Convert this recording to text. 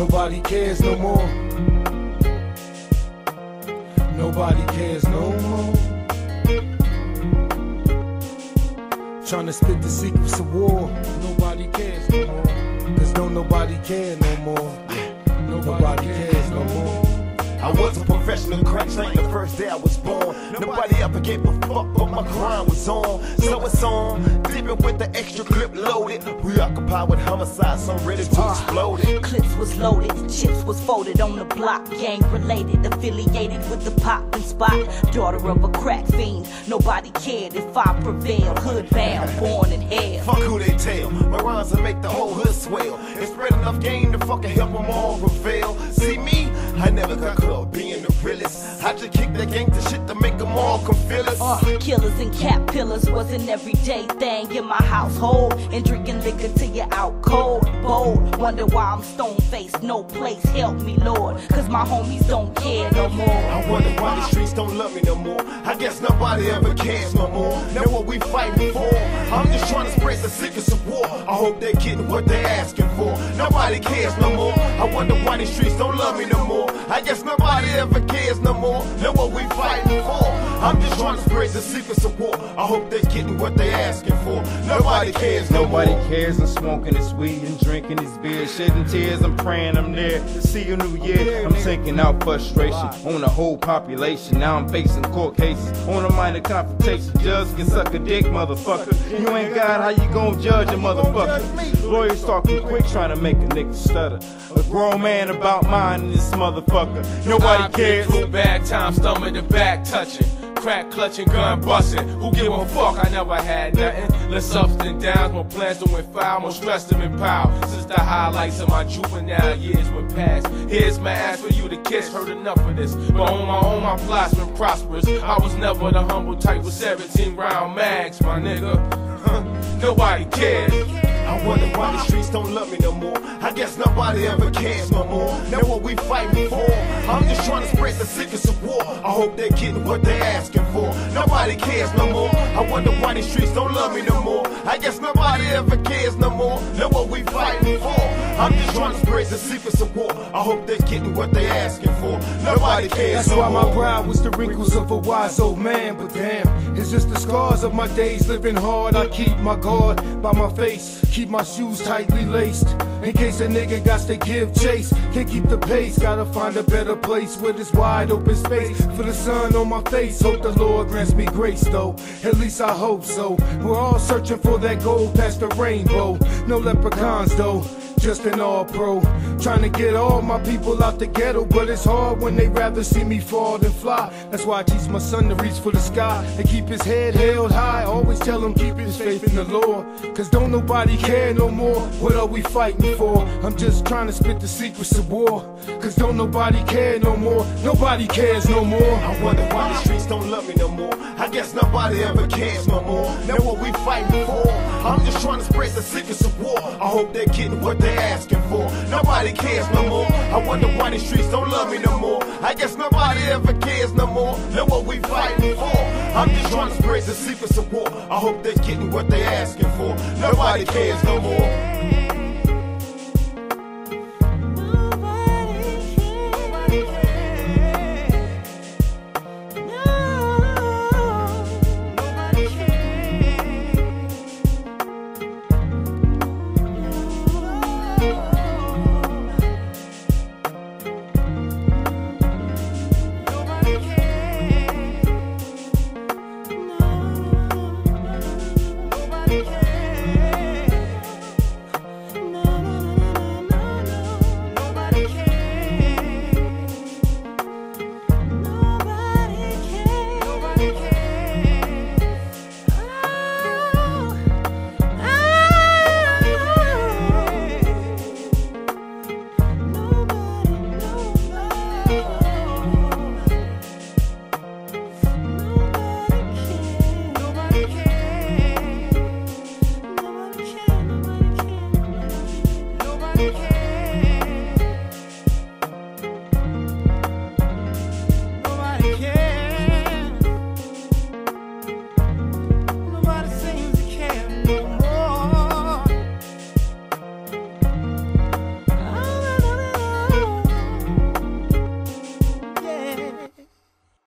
Nobody cares no more. Nobody cares no more. Trying to spit the secrets of war. Nobody cares no more. Cause don't nobody care no more. Nobody cares no more. I was a professional crack like the first day I was born. Nobody ever gave a fuck, but my grind was on. So it's on, dipping with the extra clip loaded. Preoccupied with homicides, so I'm ready to ah, explode it. Clips was loaded, chips was folded on the block. Gang related, affiliated with the pop and spot. Daughter of a crack fiend, nobody cared if I prevailed. Hood bound, born in hell. Fuck who they tell. My rhymes will make the whole hood swell. And spread enough game to fucking help them all prevail. See me? I never got I just kick gangster shit to make them all come feel it. Uh, killers and cat pillars was an everyday thing in my household. And drinking liquor till you're out cold, bold. Wonder why I'm stone faced, no place. Help me, Lord. Cause my homies don't care no more. I wonder why the streets don't love me no more. I guess nobody ever cares no more. Know what we fighting for? I'm just trying to spread the war. I hope they're getting what they're asking for. Nobody cares no more. I wonder why these streets don't love me no more. I guess nobody ever cares no more. Know what we fighting for? I'm just trying to spread the secrets of war. I hope they're getting what they're asking for. Nobody cares no Nobody more. cares. I'm smoking this weed and drinking this beer. Shedding tears. I'm praying I'm there to see a new year. I'm taking out frustration on the whole population. Now I'm facing court cases on a minor confrontation. Judge can suck a dick, motherfucker. You ain't God, how you gon' judge a motherfucker? Lawyers talking quick, trying to make a nigga stutter. A grown man about mine and this motherfucker. Nobody cares. been through bad times, stomach to back touching. Crack clutching, gun busting. Who give a fuck? I never had nothing. Less ups than downs, more plans to win foul, more stress to win power. Since the highlights of my juvenile years were past. Here's my ass for you to kiss. Heard enough of this. But on my own, my plots been prosperous. I was never the humble type with 17 round mags, my nigga. Nobody cares. I wonder why the streets don't love me no more. I guess nobody ever cares no more. Know what we fighting for? I'm just trying to spread the war. I hope they're getting what they're asking for. Nobody cares no more. I wonder why these streets don't love me no more. I guess nobody ever cares no more. Know what we fighting for? I'm just trying to spread the secrets of war. I hope they're getting what they're asking for. Nobody cares That's no why my more. brow was the wrinkles of a wise old man. But damn, it's just the scars of my days living hard. I keep my guard by my face, keep my shoes tightly laced. In case a nigga got to give chase, can't keep the pace. Gotta find a better place with this wide open space for the sun on my face. Hope the Lord grants me grace, though. At least I hope so. We're all searching for that gold past the rainbow. No leprechauns, though just an all pro. Trying to get all my people out the ghetto, but it's hard when they rather see me fall than fly. That's why I teach my son to reach for the sky and keep his head held high. Always tell him keep his faith in the Lord. Cause don't nobody care no more. What are we fighting for? I'm just trying to spit the secrets of war. Cause don't nobody care no more. Nobody cares no more. I wonder why the streets don't love me no more. I guess nobody ever cares no more. Know what we fighting for? I'm just trying to spread the secrets of war. I hope they're getting what they're asking for. Nobody cares no more. I wonder why the streets don't love me no more. I guess nobody ever cares no more. Know what we fighting for? I'm just trying to spread the secrets of war. I hope they're getting what they're asking for. Nobody cares no more.